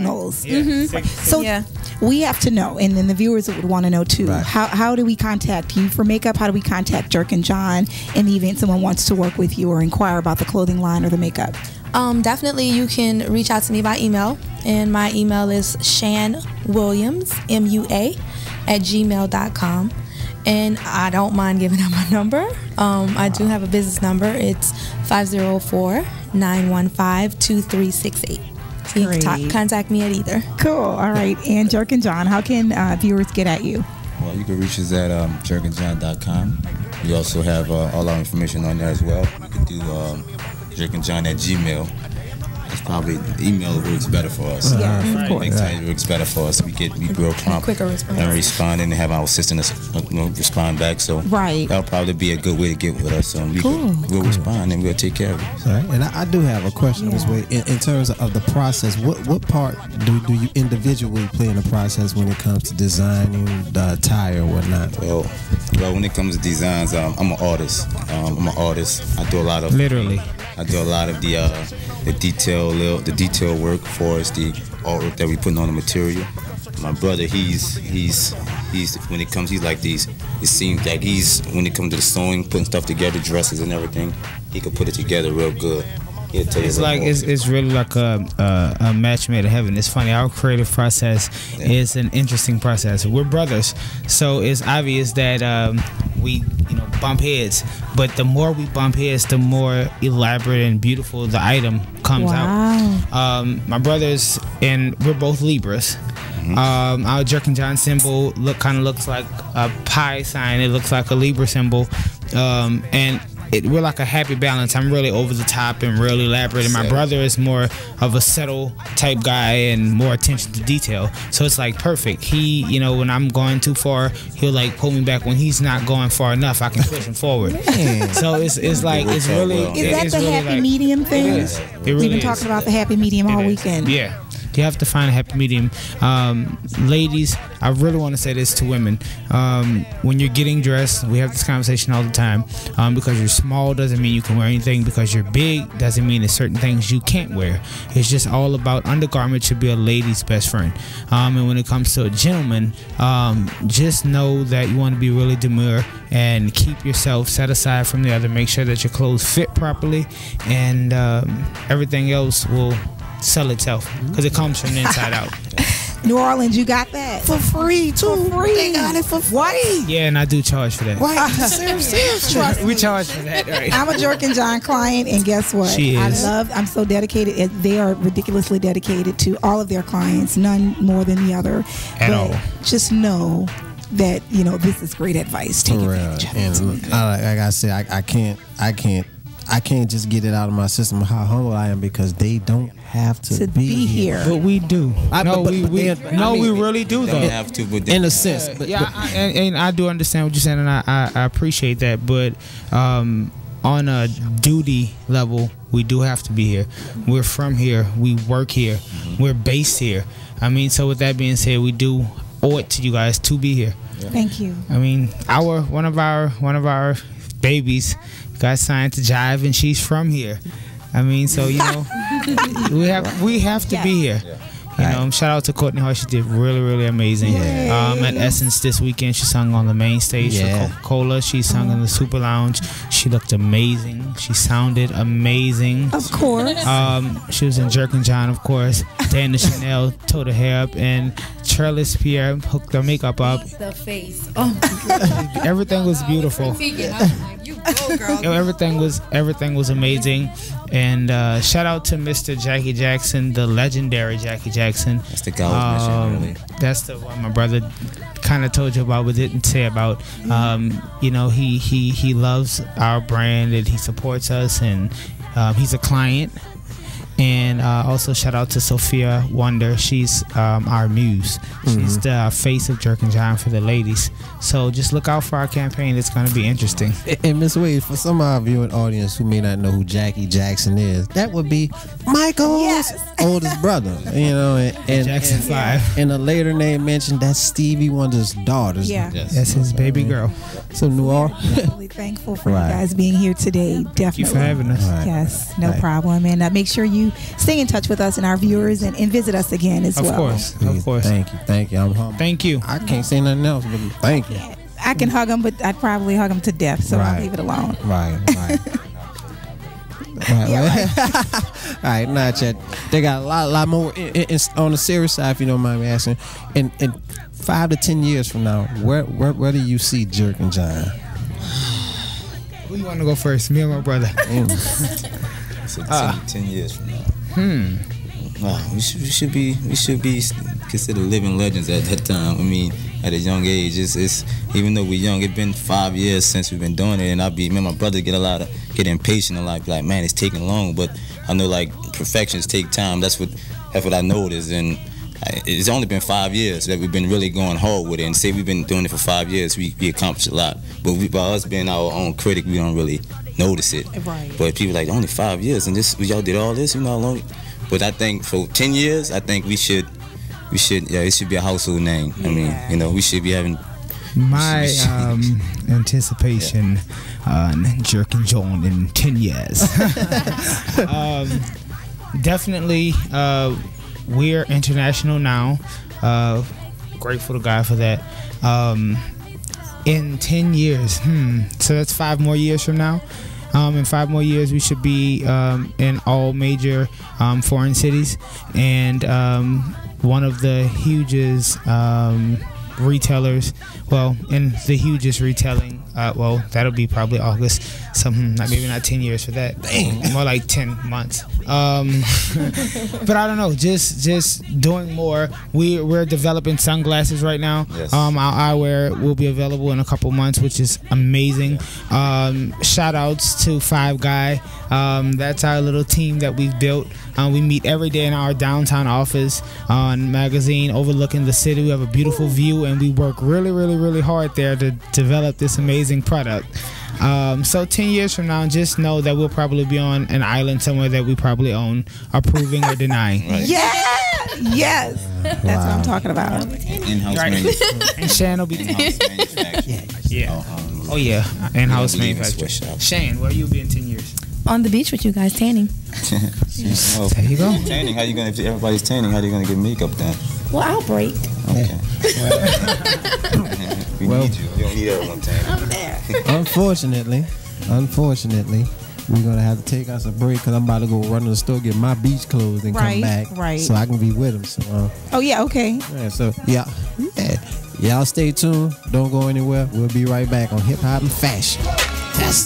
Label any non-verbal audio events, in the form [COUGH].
signals. Yeah. Mhm. So Yeah. we have to know, and then the viewers would want to know too. Right. How how do we contact you for makeup? How do we contact Jerk and John in the event someone wants to work with you or inquire about the clothing line or the makeup? Um, definitely, you can reach out to me by email, and my email is Shan Williams, M U A, at gmail.com. And I don't mind giving out my number. Um, I do have a business number. It's 504 915 2368. So you can ta- contact me at either. Cool. All right. And Jerk and John, how can uh, viewers get at you? Well, you can reach us at um, jerkandjohn.com. We also have uh, all our information on there as well. You can do um, jerkandjohn at gmail. It's probably email works better for us. Yes, of course. Next time it works better for us. We get we real prompt quicker response. and respond and have our assistant uh, you know, respond back. So Right. that'll probably be a good way to get with us. So we Cool. can, we'll respond and we'll take care of it. All right. And I, I do have a question this way. In, in terms of the process, what what part do, do you individually play in the process when it comes to designing the attire or whatnot? Well, well, when it comes to designs, um, I'm an artist. Um, I'm an artist. I do a lot of Literally. I do a lot of the uh, the detail little- the detail work for us, the artwork that we putting on the material. My brother, he's he's he's when it comes, he's like these. It seems like he's when it comes to the sewing, putting stuff together, dresses and everything. He can put it together real good. It's like it's, it's really like a, a a match made in heaven. It's funny. Our creative process is an interesting process. We're brothers, so it's obvious that um, we you know bump heads. But the more we bump heads, the more elaborate and beautiful the item comes Wow. out. Um, my brothers and we're both Libras. Um, our Jerk and John symbol look kind of looks like a pie sign. It looks like a Libra symbol, um, and it, we're like a happy balance. I'm really over the top and really elaborate, and my brother is more of a settle type guy and more attention to detail. So it's like perfect. He, you know, when I'm going too far, he'll like pull me back. When he's not going far enough, I can push him forward. [LAUGHS] So it's it's like it's really. Is that it's the really happy like- medium thing? It is. It We've really been is. talking about the happy medium all weekend. Yeah. You have to find a happy medium. Um, ladies, I really want to say this to women. Um, when you're getting dressed, we have this conversation all the time. Um, because you're small doesn't mean you can wear anything. Because you're big doesn't mean there's certain things you can't wear. It's just all about undergarment should be a lady's best friend. Um, and when it comes to a gentleman, um, just know that you want to be really demure and keep yourself set aside from the other. Make sure that your clothes fit properly, and um, everything else will sell itself because it comes from the inside out. [LAUGHS] New Orleans, you got that For free too. For free. They got it for free. Yeah, and I do charge for that. Right. [LAUGHS] Seriously. We charge for that, right? I'm a Jerk and John client, and guess what? She is. I love. I'm so dedicated. They are ridiculously dedicated to all of their clients, none more than the other. At but all. Just know that you know this is great advice. Take For real. advantage of it. And look, I, like I said, I, I can't, I can't, I can't just get it out of my system how humble I am because they don't have to, to be here. But we do. I- no, but- but- we, but we then- no, I mean- we really do Don't though. have to, but in a sense. But, yeah, but- I, and, and I do understand what you're saying, and I, I, I appreciate that. But um, on a duty level, we do have to be here. We're from here. We work here. We're based here. I mean, so with that being said, we do owe it to you guys to be here. Thank you. I mean, our one of our one of our babies got signed to Jive, and she's from here. I mean, so you know, we have we have to be here. You know, shout out to Courtney Hart. She did really, really amazing. Um, at Essence this weekend, she sung on the main stage Yeah. for Coca Cola. She sung in the Super Lounge. She looked amazing. She sounded amazing. Of course. Um, she was in Jerk and John, of course. [LAUGHS] Dana Chanel tore her hair up, and Trellis Pierre hooked her makeup up. The face. Oh, Everything was beautiful. speaking. I was like, you go, girl. [LAUGHS] Yo, everything was everything was amazing, and uh, shout out to Mr. Jackie Jackson, the legendary Jackie Jackson. That's the guy Um, earlier. that's the one my brother kind of told you about, but didn't say about. Um, you know, he he he loves our brand and he supports us, and um, he's a client. And uh, also shout out to Sophia Wonder. She's um, our muse. She's the face of Jerk and John for the ladies. So just look out for our campaign. It's going to be interesting. and Miss Wade, for some of our viewing audience who may not know who Jackie Jackson is, that would be Michael's Yes. [LAUGHS] oldest brother. You know, and, and Jackson and, Five. And a later name mentioned that's Stevie Wonder's daughter. Yeah. Yes. That's his baby girl. So New Orleans. Definitely thankful for Right. you guys being here today. Definitely. Thank you for having us. Right. Yes, no Right. problem. And uh, make sure you stay in touch with us and our viewers and, and visit us again as Of well. Of course, of course. Thank you, thank you. I'm humble. Thank you. I can't say nothing else, but thank you. I can hug them, but I'd probably hug them to death, so Right. I'll leave it alone. Right, right. [LAUGHS] Right, right. All [LAUGHS] right, now chat. They got a lot, lot more in, in, in- on the serious side, if you don't mind me asking. In in five to ten years from now, where where, where do you see Jerk and John? Who you want to go first? Me or my brother? Mm. [LAUGHS] So 10, 10 years from now. Hmm. Wow, we should, we should be we should be considered living legends at that time. I mean, at a young age, it's, it's even though we're young, it's been five years since we've been doing it, and I be me and my brother get a lot of get impatient and like like man, it's taking long. But I know like perfections take time. That's what that's what I noticed, and I, it's only been five years that we've been really going hard with it. And say we've been doing it for five years, we, we accomplished a lot. But we, by us being our own critic, we don't really notice it. Right. But people like only five years, and this y'all did all this, you know how long? But I think for ten years, I think we should, we should, yeah, it should be a household name. I mean, you know, we should be having. My [LAUGHS] um, anticipation on Jerk and John in 10 years. [LAUGHS] um, definitely, uh, we're international now. Uh, grateful to God for that. Um, in 10 years, hmm, so that's five more years from now. Um, in five more years, we should be um, in all major um, foreign cities, and um, one of the hugest um, retailers. Well, in the hugest retailing. Uh, well, that'll be probably August. Some not maybe not ten years for that. More like ten months. Um, [LAUGHS] but I don't know. Just just doing more. We we're developing sunglasses right now. Yes. Um, our eyewear will be available in a couple months, which is amazing. Um, shout outs to Five Guy. Um, that's our little team that we've built. Uh, we meet every day in our downtown office on Magazine overlooking the city. We have a beautiful view, and we work really, really, really hard there to develop this amazing product. Um, so 10 years from now, just know that we'll probably be on an island somewhere that we probably own, approving or denying. Right. Yeah, yes, that's what I'm talking about. In-house Right. manufacturing. And Shan will be. In-house manufacturing. Yeah. Oh, um, Oh, yeah. In house We manufacturing. Shane, where you be in 10 years? On the beach with you guys tanning. oh, [LAUGHS] There you go. Tanning, how you gonna? If everybody's tanning, how are you gonna get makeup done? Well, I'll break. Okay. [LAUGHS] we Well- need you. You don't need everyone tanning. [LAUGHS] unfortunately, unfortunately, we're gonna have to take us a break because I'm about to go run to the store get my beach clothes and Right, come back, right. So I can be with them. So, uh, Oh yeah, okay. yeah, so yeah, yeah, y'all stay tuned. Don't go anywhere. We'll be right back on Hip Hop and Fashion. That's